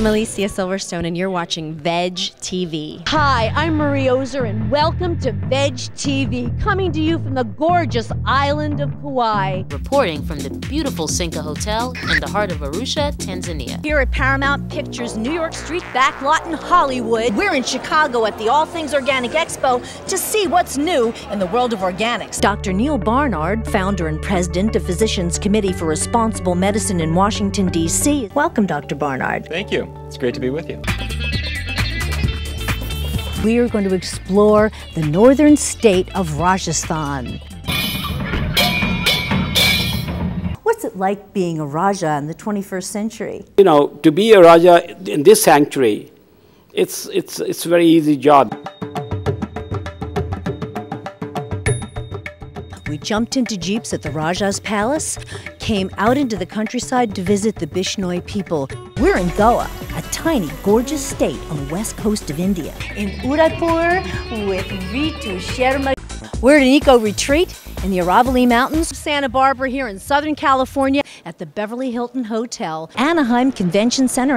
I'm Alicia Silverstone, and you're watching Veg TV. Hi, I'm Marie Oser, and welcome to Veg TV, coming to you from the gorgeous island of Kauai. Reporting from the beautiful Cinca Hotel in the heart of Arusha, Tanzania. Here at Paramount Pictures New York Street backlot in Hollywood, we're in Chicago at the All Things Organic Expo to see what's new in the world of organics. Dr. Neal Barnard, founder and president of Physicians Committee for Responsible Medicine in Washington, D.C. Welcome, Dr. Barnard. Thank you. It's great to be with you. We are going to explore the northern state of Rajasthan. What's it like being a Raja in the 21st century? You know, to be a Raja in this sanctuary, it's, it's, it's a very easy job. We jumped into jeeps at the Raja's palace, came out into the countryside to visit the Bishnoi people. We're in Goa, a tiny, gorgeous state on the west coast of India. In Udaipur with Ritu Sharma. We're at an eco retreat in the Aravalli Mountains, Santa Barbara here in Southern California at the Beverly Hilton Hotel, Anaheim Convention Center.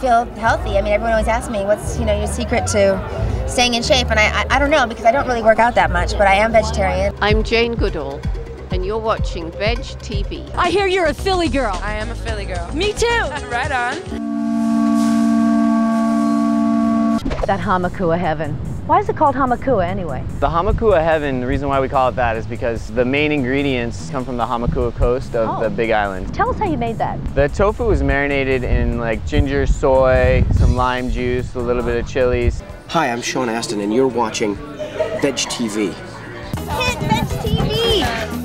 Feel healthy. I mean, everyone always asks me, what's you know your secret to staying in shape? And I, I, I don't know because I don't really work out that much, but I am vegetarian. I'm Jane Goodall, and you're watching Veg TV. I hear you're a Philly girl. I am a Philly girl. Me too. right on. That Hamakua heaven. Why is it called Hamakua anyway? The Hamakua Heaven, the reason why we call it that is because the main ingredients come from the Hamakua coast of Oh. the Big Island. Tell us how you made that. The tofu was marinated in like ginger, soy, some lime juice, a little bit of chilies. Hi, I'm Sean Astin and you're watching Veg TV. Hit Veg TV!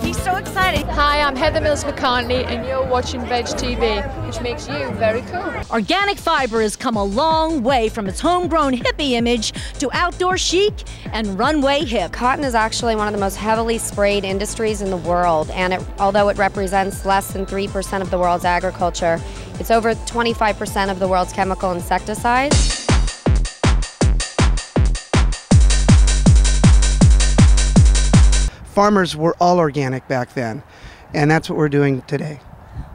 He's so excited. Hi, I'm Heather Mills McCartney, and you're watching Veg TV, which makes you very cool. Organic fiber has come a long way from its homegrown hippie image to outdoor chic and runway hip. Cotton is actually one of the most heavily sprayed industries in the world, and it, although it represents less than 3% of the world's agriculture, it's over 25% of the world's chemical insecticides. Farmers were all organic back then, and that's what we're doing today.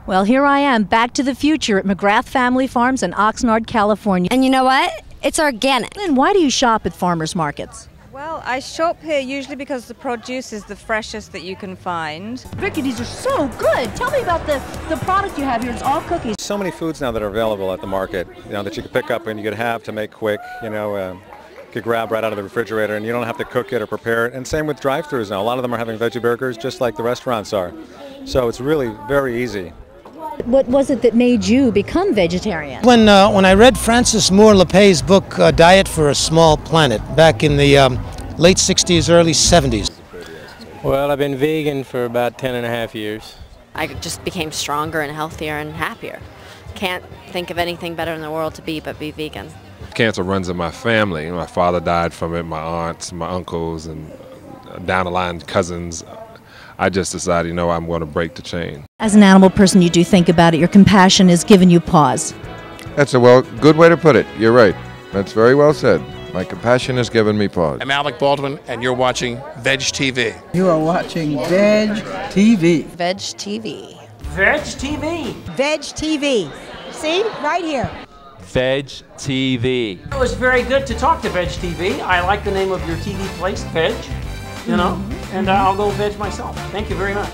Well, here I am, back to the future at McGrath Family Farms in Oxnard, California. And you know what? It's organic. And why do you shop at farmers markets? Well, I shop here usually because the produce is the freshest that you can find. Vicky, these are so good. Tell me about the, the product you have here. It's all cookies. So many foods now that are available at the market, you know, that you can pick up and you could have to make quick, you know, uh, you could grab right out of the refrigerator and you don't have to cook it or prepare it. And same with drive-throughs now. A lot of them are having veggie burgers just like the restaurants are. So it's really very easy. What was it that made you become vegetarian? When uh, when I read Frances Moore Lappé's book uh, Diet for a Small Planet back in the um, late 60s, early 70s. Well, I've been vegan for about 10 and a half years. I just became stronger and healthier and happier. Can't think of anything better in the world to be but be vegan. Cancer runs in my family. My father died from it, my aunts, my uncles, and uh, down the line cousins. I just decided, you know, I'm going to break the chain. As an animal person, you do think about it. Your compassion has given you pause. That's a well, good way to put it. You're right. That's very well said. My compassion has given me pause. I'm Alec Baldwin, and you're watching Veg TV. You are watching Veg TV. Veg TV. Veg TV. Veg TV. See? Right here. Veg TV. It was very good to talk to Veg TV. I like the name of your TV place, Veg, you know, and uh, I'll go veg myself. Thank you very much.